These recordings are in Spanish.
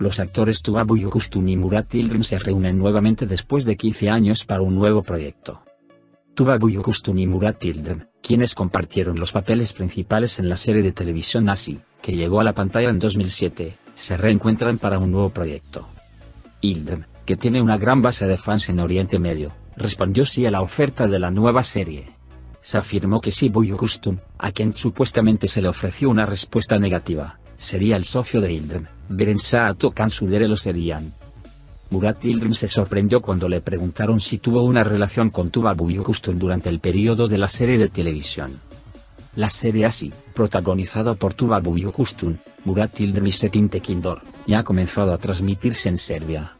Los actores Tuba Büyüküstün y Murat Yıldırım se reúnen nuevamente después de 15 años para un nuevo proyecto. Tuba Büyüküstün y Murat Yıldırım, quienes compartieron los papeles principales en la serie de televisión Asi, que llegó a la pantalla en 2007, se reencuentran para un nuevo proyecto. Yıldırım, que tiene una gran base de fans en Oriente Medio, respondió sí a la oferta de la nueva serie. Se afirmó que si Büyüküstün, a quien supuestamente se le ofreció una respuesta negativa, sería el socio de Yıldırım, Berensaat o Kansudere lo serían. Murat Yıldırım se sorprendió cuando le preguntaron si tuvo una relación con Tuba Büyüküstün durante el periodo de la serie de televisión. La serie Asi, protagonizada por Tuba Büyüküstün, Murat Yıldırım y Setin Tekindor, ya ha comenzado a transmitirse en Serbia.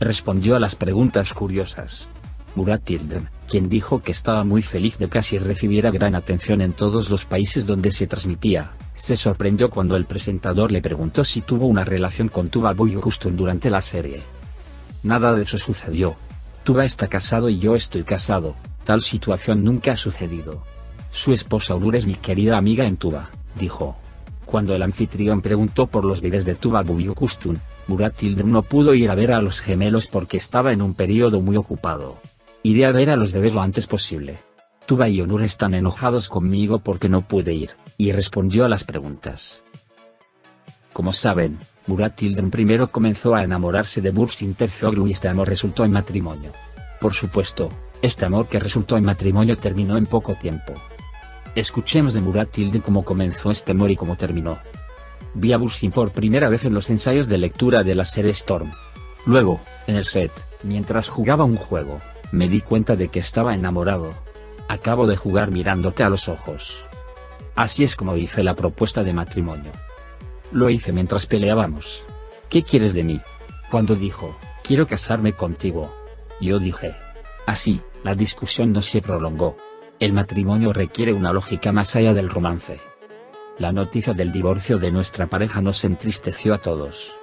Respondió a las preguntas curiosas. Murat Yıldırım, quien dijo que estaba muy feliz de que Asi recibiera gran atención en todos los países donde se transmitía, se sorprendió cuando el presentador le preguntó si tuvo una relación con Tuba Büyüküstün durante la serie. Nada de eso sucedió. Tuba está casado y yo estoy casado, tal situación nunca ha sucedido. Su esposa Ulur es mi querida amiga en Tuba, dijo. Cuando el anfitrión preguntó por los bebés de Tuba Büyüküstün, Murat Yıldırım no pudo ir a ver a los gemelos porque estaba en un periodo muy ocupado. Iré a ver a los bebés lo antes posible. Tuba y Onur están enojados conmigo porque no pude ir, y respondió a las preguntas. Como saben, Murat Yıldırım primero comenzó a enamorarse de Bursin Terfoglu y este amor resultó en matrimonio. Por supuesto, este amor que resultó en matrimonio terminó en poco tiempo. Escuchemos de Murat Yıldırım cómo comenzó este amor y cómo terminó. Vi a Bursin por primera vez en los ensayos de lectura de la serie Storm. Luego, en el set, mientras jugaba un juego, me di cuenta de que estaba enamorado. Acabo de jugar mirándote a los ojos. Así es como hice la propuesta de matrimonio. Lo hice mientras peleábamos. ¿Qué quieres de mí? Cuando dijo, quiero casarme contigo. Yo dije. Así, la discusión no se prolongó. El matrimonio requiere una lógica más allá del romance. La noticia del divorcio de nuestra pareja nos entristeció a todos.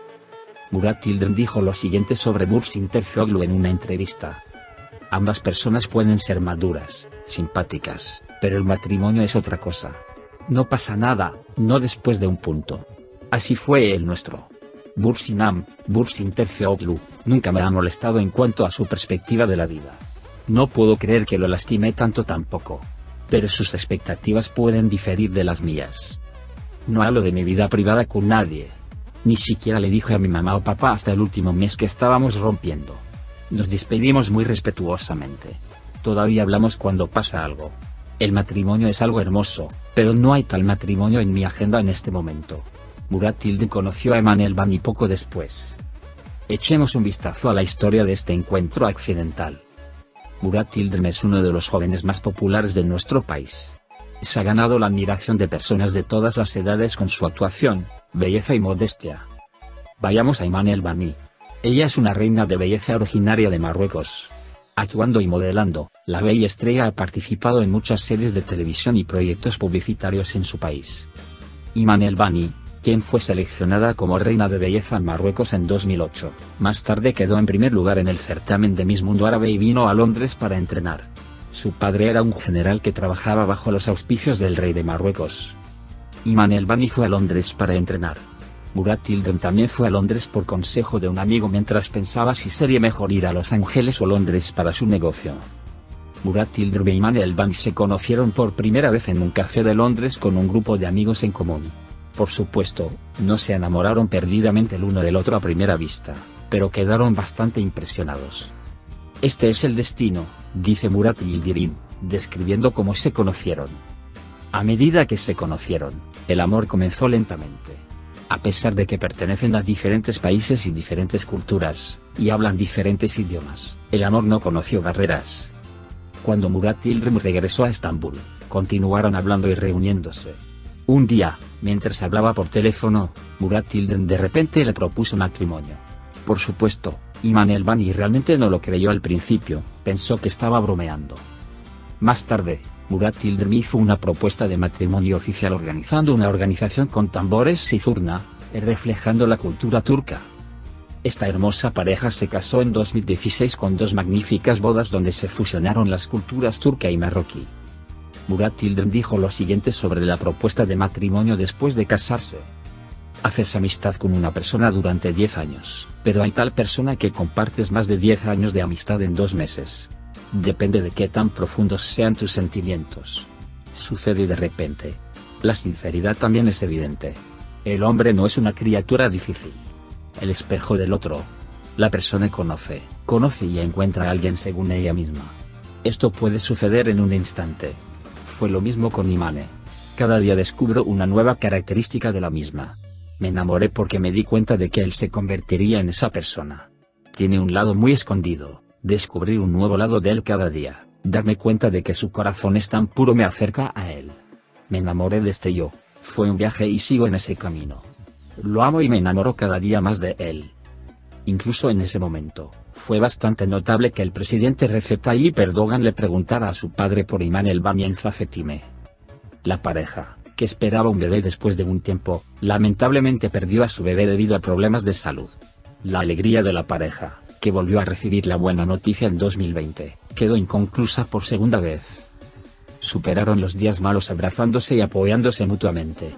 Murat dijo lo siguiente sobre Bursin Terfoglu en una entrevista. Ambas personas pueden ser maduras, simpáticas, pero el matrimonio es otra cosa. No pasa nada, no después de un punto. Así fue el nuestro. Bursinam, Bursin Terfoglu, nunca me ha molestado en cuanto a su perspectiva de la vida. No puedo creer que lo lastimé tanto tampoco. Pero sus expectativas pueden diferir de las mías. No hablo de mi vida privada con nadie. Ni siquiera le dije a mi mamá o papá hasta el último mes que estábamos rompiendo. Nos despedimos muy respetuosamente. Todavía hablamos cuando pasa algo. El matrimonio es algo hermoso, pero no hay tal matrimonio en mi agenda en este momento. Murat Yıldırım conoció a Emanuel Bani poco después. Echemos un vistazo a la historia de este encuentro accidental. Murat Yıldırım es uno de los jóvenes más populares de nuestro país. Se ha ganado la admiración de personas de todas las edades con su actuación, belleza y modestia. Vayamos a Iman Bani. Ella es una reina de belleza originaria de Marruecos. Actuando y modelando, la bella estrella ha participado en muchas series de televisión y proyectos publicitarios en su país. Iman El Bani, quien fue seleccionada como reina de belleza en Marruecos en 2008, más tarde quedó en primer lugar en el certamen de Miss Mundo Árabe y vino a Londres para entrenar. Su padre era un general que trabajaba bajo los auspicios del rey de Marruecos. Iman El Bani fue a Londres para entrenar. Murat Yıldırım también fue a Londres por consejo de un amigo mientras pensaba si sería mejor ir a Los Ángeles o Londres para su negocio. Murat Yıldırım y Iman El Bani se conocieron por primera vez en un café de Londres con un grupo de amigos en común. Por supuesto, no se enamoraron perdidamente el uno del otro a primera vista, pero quedaron bastante impresionados. Este es el destino, dice Murat Yildirim, describiendo cómo se conocieron. A medida que se conocieron, el amor comenzó lentamente. A pesar de que pertenecen a diferentes países y diferentes culturas, y hablan diferentes idiomas, el amor no conoció barreras. Cuando Murat Yildirim regresó a Estambul, continuaron hablando y reuniéndose. Un día, mientras hablaba por teléfono, Murat Yildirim de repente le propuso matrimonio. Por supuesto, Iman El Bani realmente no lo creyó al principio, pensó que estaba bromeando. Más tarde, Murat Yıldırım hizo una propuesta de matrimonio oficial organizando una organización con tambores y zurna, reflejando la cultura turca. Esta hermosa pareja se casó en 2016 con dos magníficas bodas donde se fusionaron las culturas turca y marroquí. Murat Yıldırım dijo lo siguiente sobre la propuesta de matrimonio después de casarse. Haces amistad con una persona durante 10 años, pero hay tal persona que compartes más de 10 años de amistad en dos meses. Depende de qué tan profundos sean tus sentimientos. Sucede de repente. La sinceridad también es evidente. El hombre no es una criatura difícil. El espejo del otro. La persona conoce, conoce y encuentra a alguien según ella misma. Esto puede suceder en un instante. Fue lo mismo con Imane. Cada día descubro una nueva característica de la misma. Me enamoré porque me di cuenta de que él se convertiría en esa persona. Tiene un lado muy escondido, descubrir un nuevo lado de él cada día, darme cuenta de que su corazón es tan puro me acerca a él. Me enamoré de este yo, fue un viaje y sigo en ese camino. Lo amo y me enamoro cada día más de él. Incluso en ese momento, fue bastante notable que el presidente Recep Tayyip Erdogan le preguntara a su padre por Imán el Bamien Fetime. La pareja, que esperaba un bebé después de un tiempo, lamentablemente perdió a su bebé debido a problemas de salud. La alegría de la pareja, que volvió a recibir la buena noticia en 2020, quedó inconclusa por segunda vez. Superaron los días malos abrazándose y apoyándose mutuamente,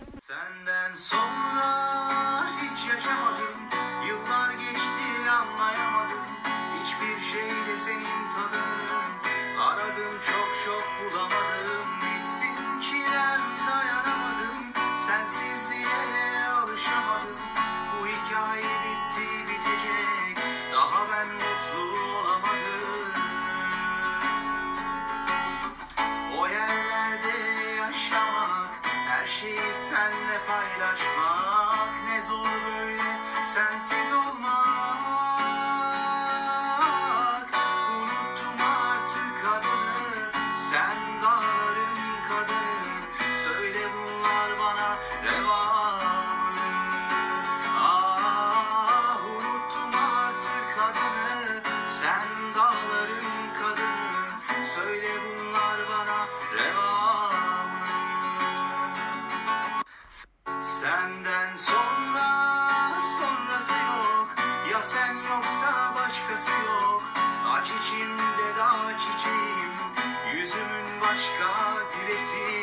başka gülesin